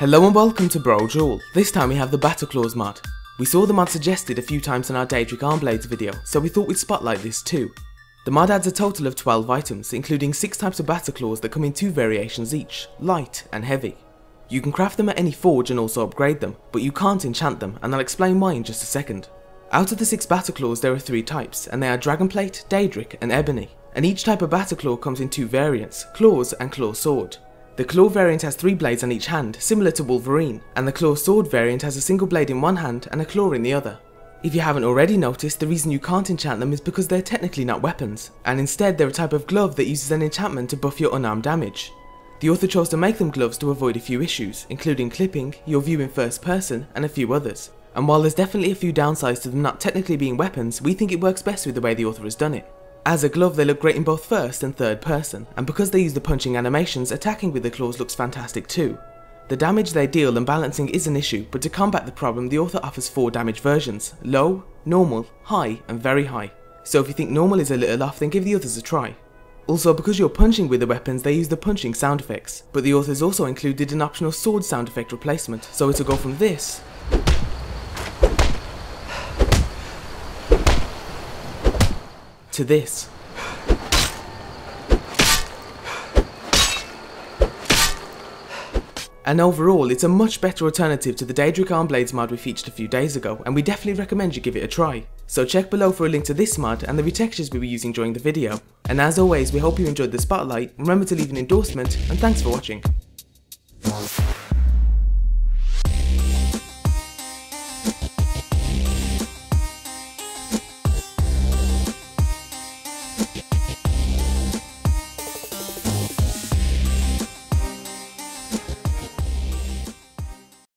Hello and welcome to Brodual. This time we have the Battleclaws mod. We saw the mod suggested a few times in our Daedric Armblades video, so we thought we'd spotlight this too. The mod adds a total of 12 items, including 6 types of Battleclaws that come in two variations each, light and heavy. You can craft them at any forge and also upgrade them, but you can't enchant them, and I'll explain why in just a second. Out of the 6 Battleclaws there are 3 types, and they are Dragonplate, Daedric and Ebony, and each type of Battleclaw comes in two variants, Claws and Claw Sword. The Claw variant has 3 blades on each hand, similar to Wolverine, and the Claw Sword variant has a single blade in one hand and a claw in the other. If you haven't already noticed, the reason you can't enchant them is because they're technically not weapons, and instead they're a type of glove that uses an enchantment to buff your unarmed damage. The author chose to make them gloves to avoid a few issues, including clipping, your view in first person, and a few others. And while there's definitely a few downsides to them not technically being weapons, we think it works best with the way the author has done it. As a glove they look great in both first and third person, and because they use the punching animations, attacking with the claws looks fantastic too. The damage they deal and balancing is an issue, but to combat the problem the author offers 4 damage versions, low, normal, high and very high. So if you think normal is a little off then give the others a try. Also because you're punching with the weapons they use the punching sound effects, but the authors also included an optional sword sound effect replacement, so it'll go from this to this. And overall, it's a much better alternative to the Daedric Armblades mod we featured a few days ago, and we definitely recommend you give it a try. So check below for a link to this mod and the retextures we were using during the video. And as always, we hope you enjoyed the spotlight, remember to leave an endorsement, and thanks for watching.